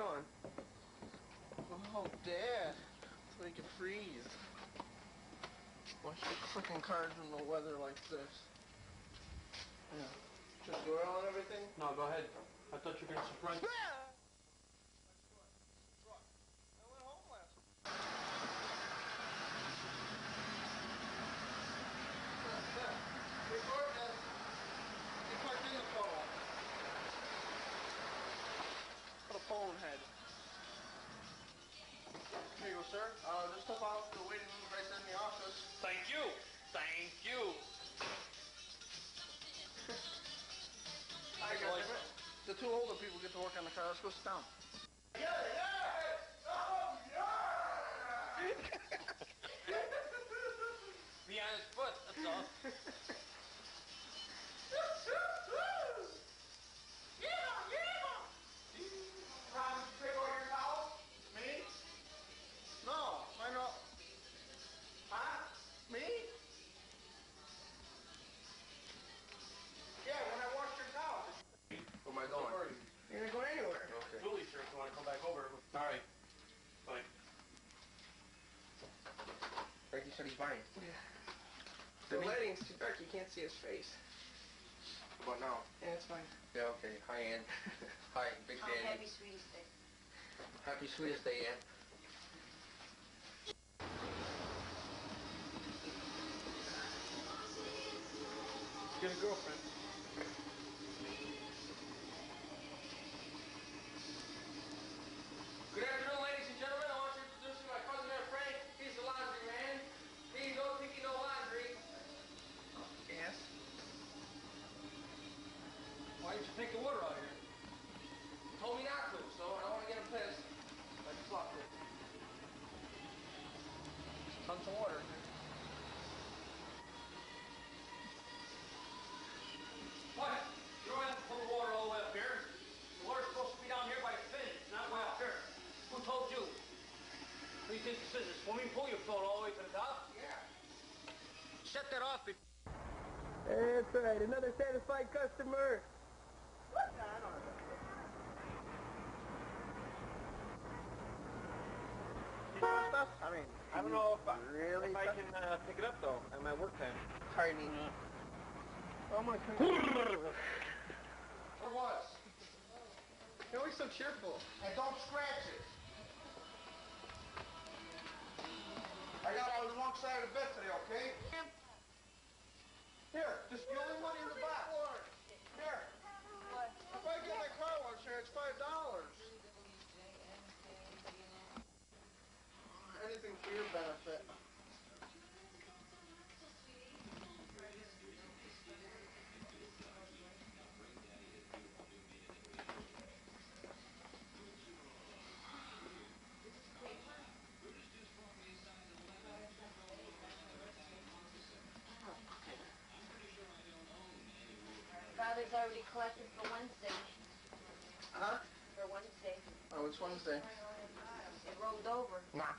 going? Oh, Dad. So you can freeze. Wash your freaking cars in the weather like this. Yeah. Just the oil and everything? No, go ahead. I thought you were going to surprise people get to work on the car. Let's go sit down. Frankie said he's. The Didn't lighting's too dark, you can't see his face. What now? Yeah, it's fine. Yeah, okay. Hi, Ann. Hi, Big Oh, Daddy. happy sweetest day. Happy sweetest day, Ann. Get a girlfriend. Tons of water. What? You don't have to pull the water all the way up here. The water's supposed to be down here by the finish, not way up here. Who told you? What do you think this is? A swimming pool? You're floating all the way to the top? Yeah. Shut that off. before- That's right, another satisfied customer. I mean, I don't know if I, really if I can uh, pick it up though at my work time. tiny. I'm gonna come. For what? You're always so cheerful. And don't scratch it. I got on the wrong side of the bed today, okay? Here, just the only money in the box. Here. If I get my car wash here, it's five dollars. Anything for your benefit. Father's already collected for Wednesday. Huh? For Wednesday. Oh, it's Wednesday. It rolled over. Nah.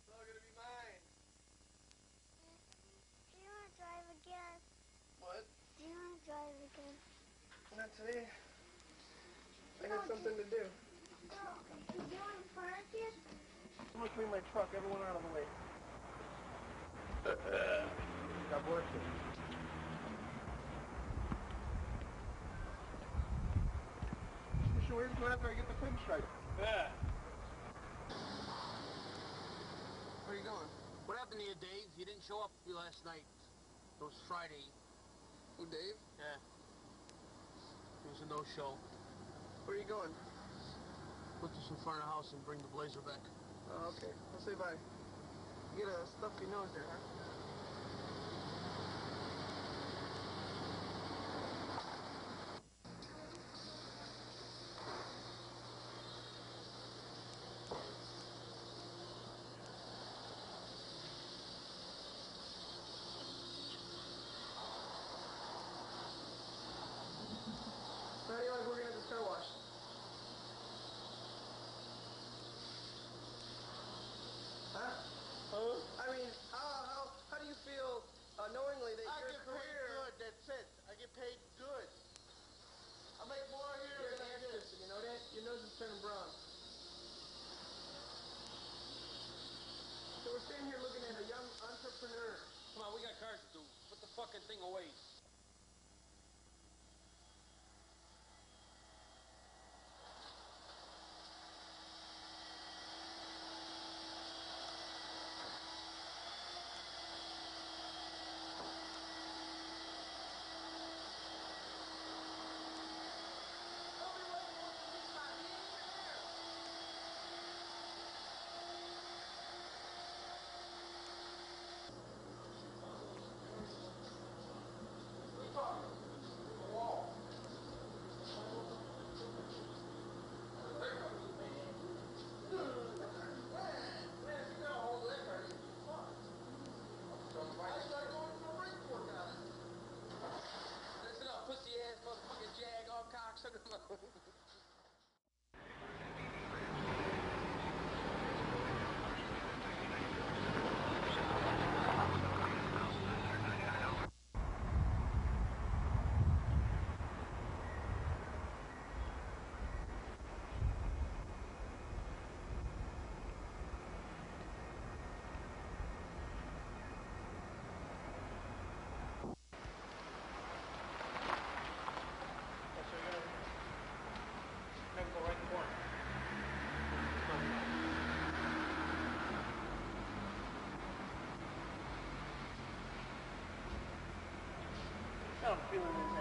It's all gonna be mine. Do you want to drive again? What? Do you want to drive again? Not today. I got something to do. No. Do you want to park it? I'm gonna clean my truck. Everyone out of the way. God bless you. Mr. Where's go after I get the pinstripe? Yeah. Where are you going? What happened to you, Dave? You didn't show up last night. It was Friday. Who, Dave? Yeah. Was a no-show. Where are you going? Put this in front of the house and bring the blazer back. Oh, okay. I'll say bye. You get a stuffy nose there, huh? brown. So we're standing here looking at a young entrepreneur. Come on, we got cars to do. Put the fucking thing away. feeling is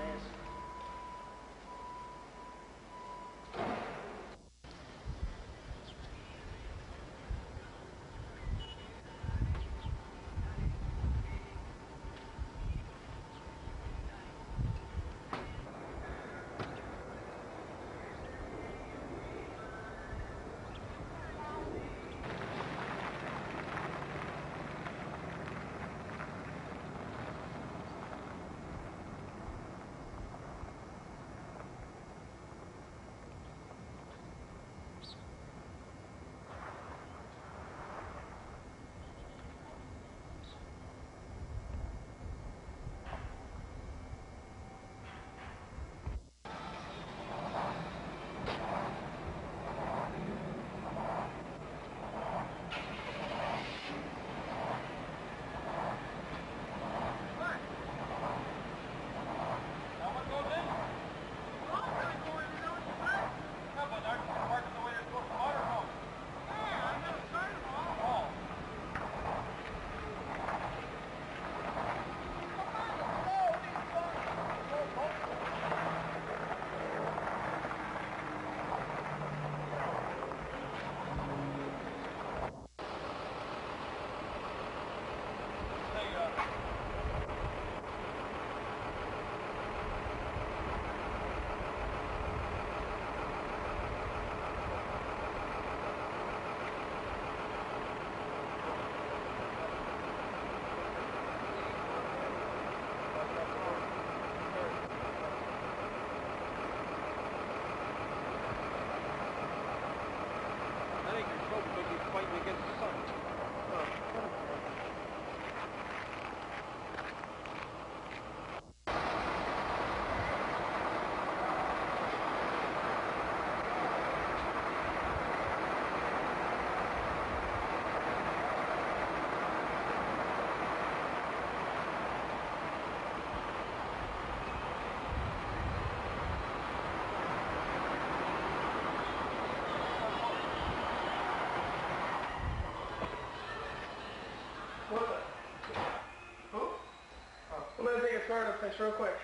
Florida place real quick.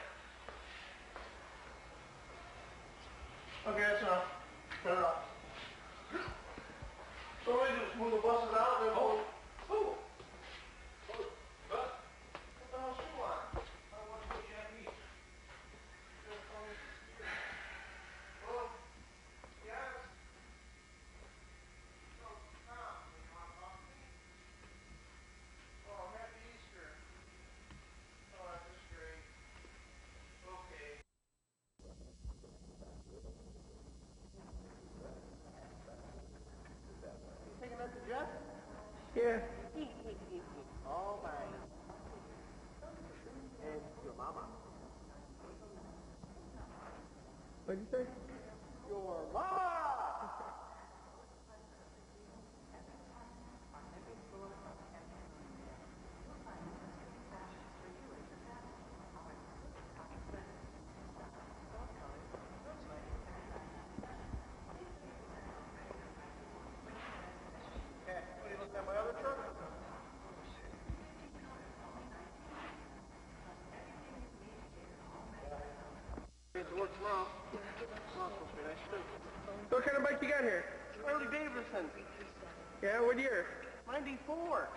Okay, that's enough. Turn it off. So we just move the buses out and then oh. Secretary? Here? Harley Davidson. Yeah, what year? 94.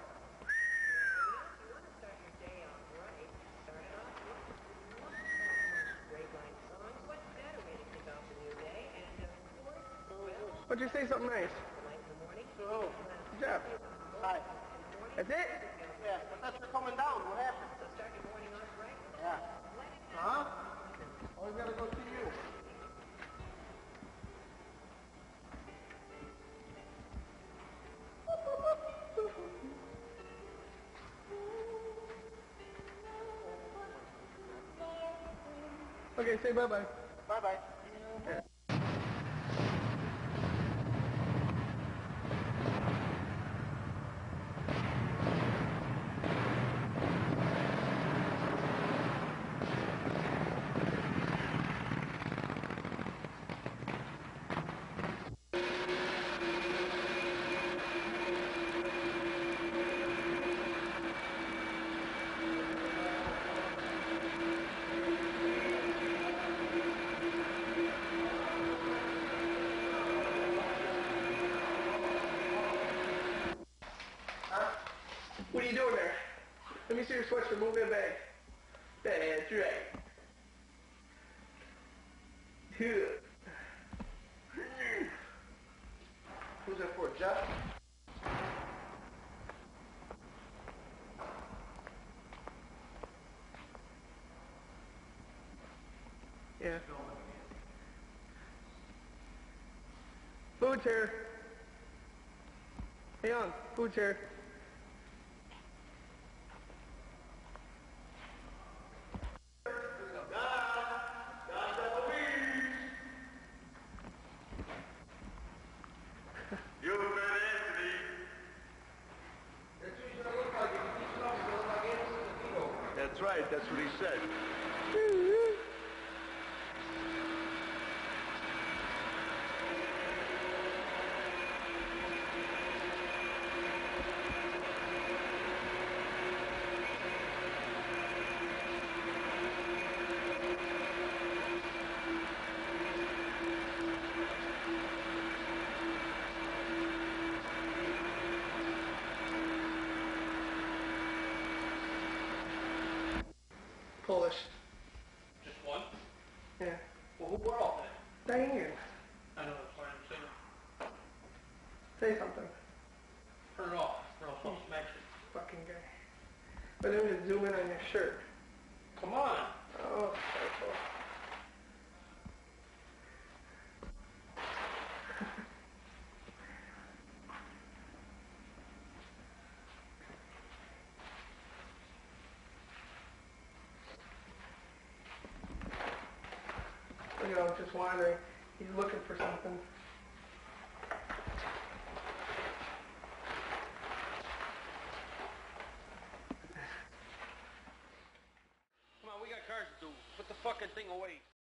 What'd you say something nice? Oh, Jeff. hi. That's it? Yeah, I thought you were coming down. What happened? Okay, say bye-bye. You doing there? Let me see your sweatshirt. Move that bag. That's right. Good. Who's that for, Jeff? Yeah. Food chair. Hey on, food chair. That's right, that's what he said. Hmm. Just one? Yeah. Well, who brought all that? Diane. I know that's why I'm saying. Say something. Turn it off, or I'll smash it. Fucking guy. But then just zoom in on your shirt. Come on. Oh, careful. Just wandering. He's looking for something.